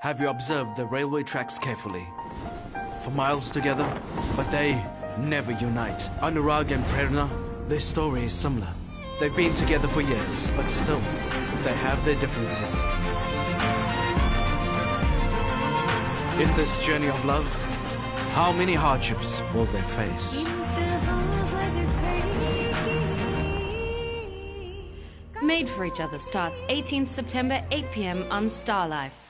Have you observed the railway tracks carefully? For miles together, but they never unite. Anurag and Prerna, their story is similar. They've been together for years, but still, they have their differences. In this journey of love, how many hardships will they face? Made for Each Other starts 18th September, 8 pm on Starlife.